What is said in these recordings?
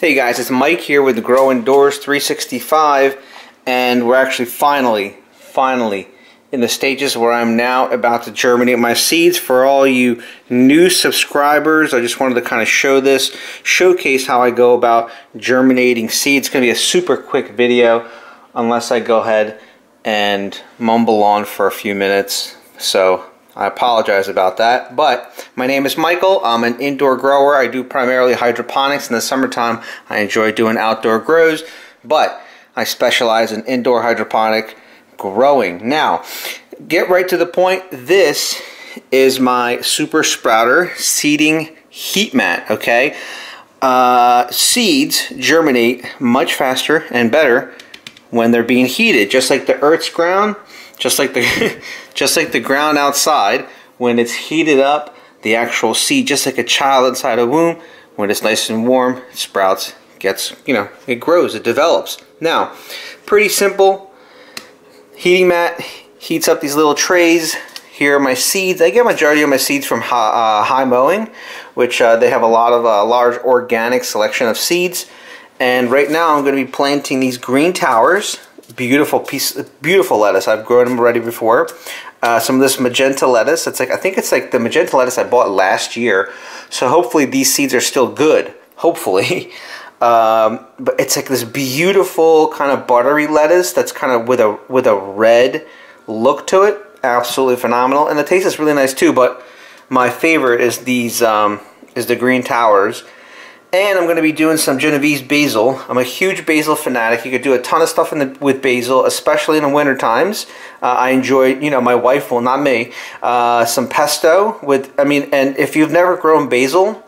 Hey guys, it's Mike here with Grow Indoors 365 and we're actually finally, finally in the stages where I'm now about to germinate my seeds. For all you new subscribers, I just wanted to kind of show this, showcase how I go about germinating seeds. It's going to be a super quick video unless I go ahead and mumble on for a few minutes. So I apologize about that. But my name is Michael. I'm an indoor grower. I do primarily hydroponics. In the summertime, I enjoy doing outdoor grows, but I specialize in indoor hydroponic growing. Now, get right to the point. This is my super sprouter seeding heat mat, okay? Uh, seeds germinate much faster and better when they're being heated, just like the Earth's ground just like the just like the ground outside when it's heated up the actual seed just like a child inside a womb when it's nice and warm sprouts gets you know it grows it develops. Now pretty simple. Heating mat heats up these little trays. Here are my seeds. I get majority of my seeds from uh, high mowing which uh, they have a lot of uh, large organic selection of seeds. And right now I'm going to be planting these green towers beautiful piece, beautiful lettuce. I've grown them already before. Uh, some of this magenta lettuce. It's like I think it's like the magenta lettuce I bought last year. So hopefully these seeds are still good. Hopefully. Um, but it's like this beautiful kind of buttery lettuce that's kind of with a with a red look to it. Absolutely phenomenal, and the taste is really nice too. But my favorite is these um, is the green towers. And I'm going to be doing some Genovese basil. I'm a huge basil fanatic. You could do a ton of stuff the, with basil, especially in the winter times. Uh, I enjoy, you know, my wife will, not me, uh, some pesto with, I mean, and if you've never grown basil,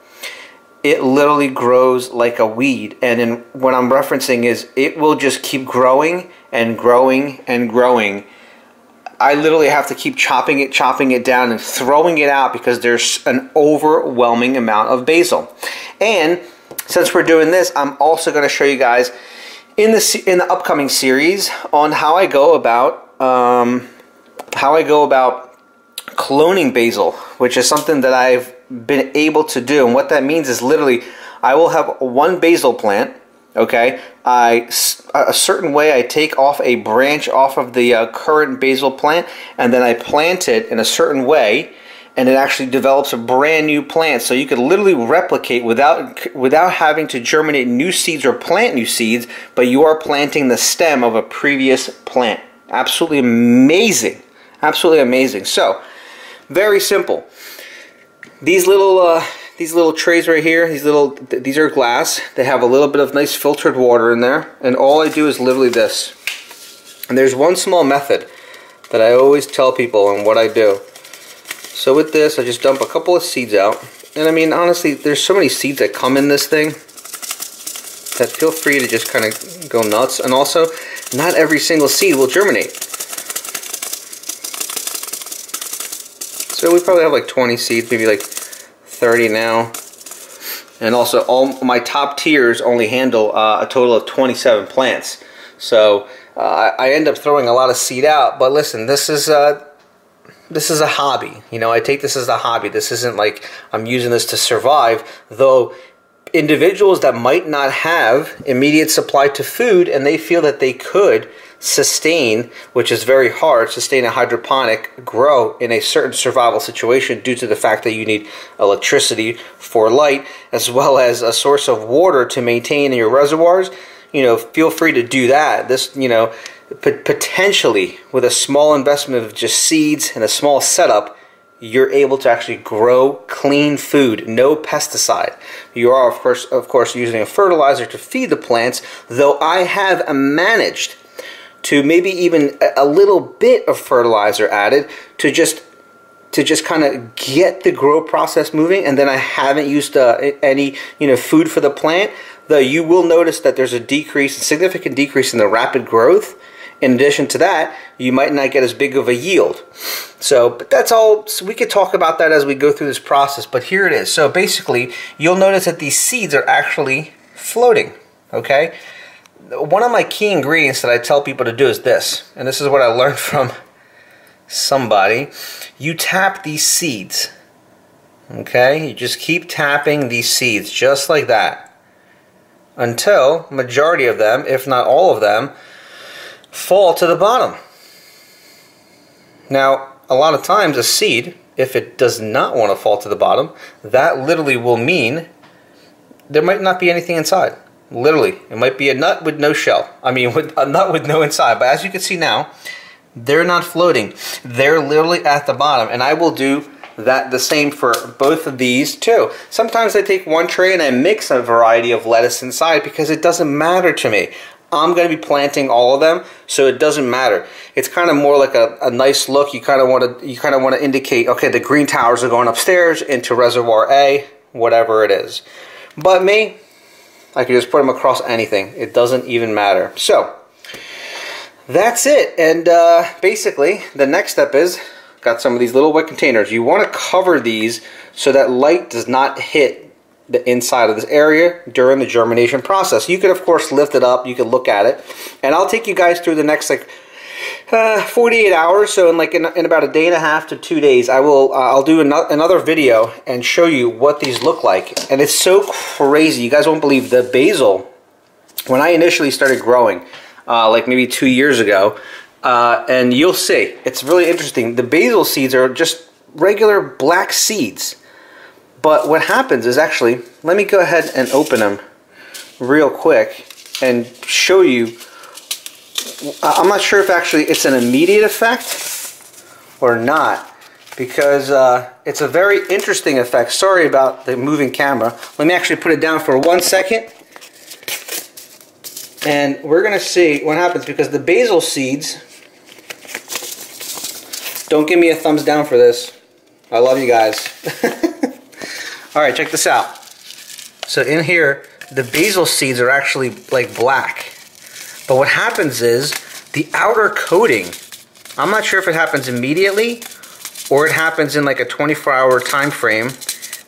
it literally grows like a weed. And in, what I'm referencing is it will just keep growing and growing and growing. I literally have to keep chopping it, chopping it down, and throwing it out because there's an overwhelming amount of basil. And since we're doing this, I'm also going to show you guys in the in the upcoming series on how I go about um, how I go about cloning basil, which is something that I've been able to do. And what that means is literally, I will have one basil plant. Okay, I a certain way I take off a branch off of the uh, current basil plant, and then I plant it in a certain way and it actually develops a brand new plant. So you could literally replicate without without having to germinate new seeds or plant new seeds, but you are planting the stem of a previous plant. Absolutely amazing. Absolutely amazing. So, very simple. These little uh, these little trays right here, these little these are glass. They have a little bit of nice filtered water in there, and all I do is literally this. And there's one small method that I always tell people on what I do. So with this, I just dump a couple of seeds out. And I mean, honestly, there's so many seeds that come in this thing that feel free to just kind of go nuts. And also, not every single seed will germinate. So we probably have like 20 seeds, maybe like 30 now. And also, all my top tiers only handle uh, a total of 27 plants. So uh, I end up throwing a lot of seed out. But listen, this is uh, this is a hobby. You know, I take this as a hobby. This isn't like I'm using this to survive, though individuals that might not have immediate supply to food and they feel that they could sustain, which is very hard, sustain a hydroponic grow in a certain survival situation due to the fact that you need electricity for light as well as a source of water to maintain in your reservoirs, you know, feel free to do that. This, you know, potentially with a small investment of just seeds and a small setup, you're able to actually grow clean food, no pesticide. You are of course of course using a fertilizer to feed the plants, though I have managed to maybe even a little bit of fertilizer added to just to just kind of get the grow process moving and then I haven't used uh, any you know food for the plant though you will notice that there's a decrease a significant decrease in the rapid growth in addition to that, you might not get as big of a yield. So, but that's all, so we could talk about that as we go through this process, but here it is. So basically, you'll notice that these seeds are actually floating, okay? One of my key ingredients that I tell people to do is this, and this is what I learned from somebody. You tap these seeds, okay? You just keep tapping these seeds, just like that. until majority of them, if not all of them, fall to the bottom. Now, a lot of times a seed, if it does not want to fall to the bottom, that literally will mean there might not be anything inside. Literally, it might be a nut with no shell. I mean, with a nut with no inside. But as you can see now, they're not floating. They're literally at the bottom. And I will do that the same for both of these too. Sometimes I take one tray and I mix a variety of lettuce inside because it doesn't matter to me. I'm going to be planting all of them, so it doesn't matter. It's kind of more like a, a nice look. You kind of want to you kind of want to indicate, okay, the green towers are going upstairs into reservoir A, whatever it is. But me, I can just put them across anything. It doesn't even matter. So that's it. And uh, basically, the next step is got some of these little wet containers. You want to cover these so that light does not hit the inside of this area during the germination process. You could, of course, lift it up. You could look at it. And I'll take you guys through the next, like, uh, 48 hours. So in, like, in, in, about a day and a half to two days, I will, uh, I'll do an another video and show you what these look like. And it's so crazy. You guys won't believe the basil, when I initially started growing, uh, like maybe two years ago, uh, and you'll see, it's really interesting. The basil seeds are just regular black seeds but what happens is actually, let me go ahead and open them real quick and show you. I'm not sure if actually it's an immediate effect or not because uh, it's a very interesting effect. Sorry about the moving camera. Let me actually put it down for one second. And we're going to see what happens because the basil seeds, don't give me a thumbs down for this. I love you guys. All right, check this out. So in here, the basil seeds are actually like black. But what happens is the outer coating, I'm not sure if it happens immediately or it happens in like a 24 hour time frame.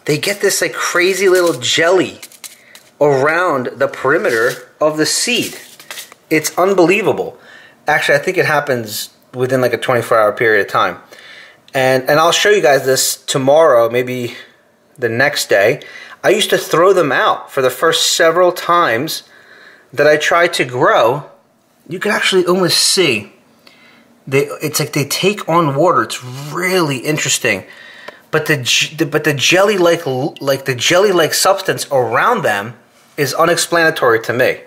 They get this like crazy little jelly around the perimeter of the seed. It's unbelievable. Actually, I think it happens within like a 24 hour period of time. And, and I'll show you guys this tomorrow, maybe the next day. I used to throw them out for the first several times that I tried to grow. You can actually almost see they it's like they take on water. It's really interesting. But the but the jelly like like the jelly like substance around them is unexplanatory to me.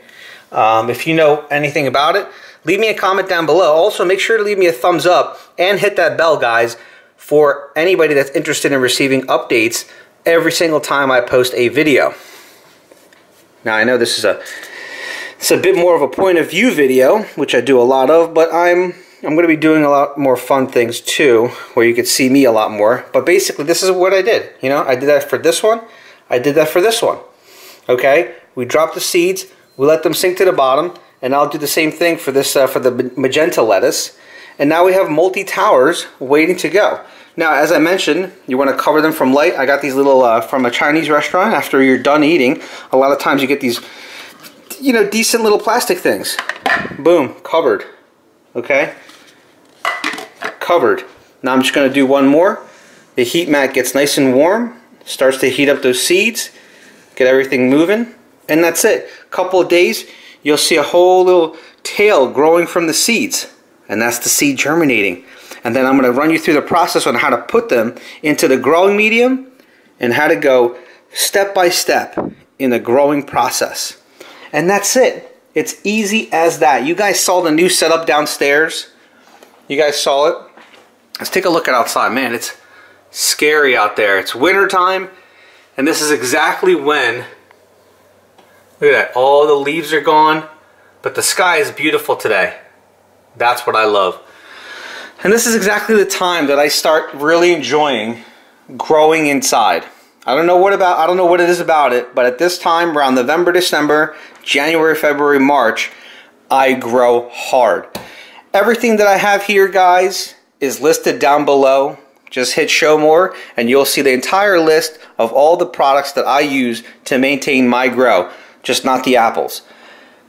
Um, if you know anything about it, leave me a comment down below. Also, make sure to leave me a thumbs up and hit that bell, guys, for anybody that's interested in receiving updates every single time I post a video. Now I know this is a it's a bit more of a point of view video, which I do a lot of, but I'm I'm going to be doing a lot more fun things too, where you could see me a lot more. But basically, this is what I did. You know, I did that for this one. I did that for this one. Okay, we drop the seeds, we let them sink to the bottom, and I'll do the same thing for this uh, for the magenta lettuce. And now we have multi towers waiting to go. Now, as I mentioned, you want to cover them from light. I got these little, uh, from a Chinese restaurant, after you're done eating, a lot of times you get these, you know, decent little plastic things. Boom, covered. Okay? Covered. Now I'm just going to do one more. The heat mat gets nice and warm, starts to heat up those seeds, get everything moving, and that's it. A couple of days, you'll see a whole little tail growing from the seeds, and that's the seed germinating and then I'm going to run you through the process on how to put them into the growing medium and how to go step by step in the growing process. And that's it. It's easy as that. You guys saw the new setup downstairs. You guys saw it. Let's take a look at outside. Man, it's scary out there. It's winter time, and this is exactly when, look at that, all the leaves are gone, but the sky is beautiful today. That's what I love. And this is exactly the time that I start really enjoying growing inside. I don't know what about I don't know what it is about it, but at this time around November, December, January, February, March, I grow hard. Everything that I have here, guys, is listed down below. Just hit show more and you'll see the entire list of all the products that I use to maintain my grow, just not the apples.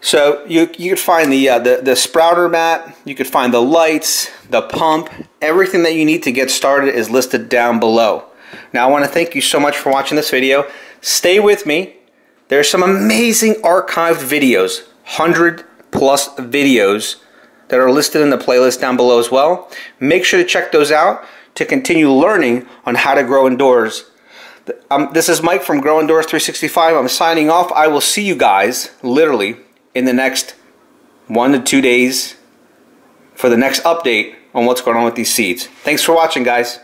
So you, you could find the, uh, the, the sprouter mat, you could find the lights, the pump, everything that you need to get started is listed down below. Now I want to thank you so much for watching this video. Stay with me There's some amazing archived videos, 100 plus videos that are listed in the playlist down below as well. Make sure to check those out to continue learning on how to grow indoors. Um, this is Mike from Grow Indoors 365. I'm signing off. I will see you guys literally in the next one to two days for the next update on what's going on with these seeds. Thanks for watching, guys.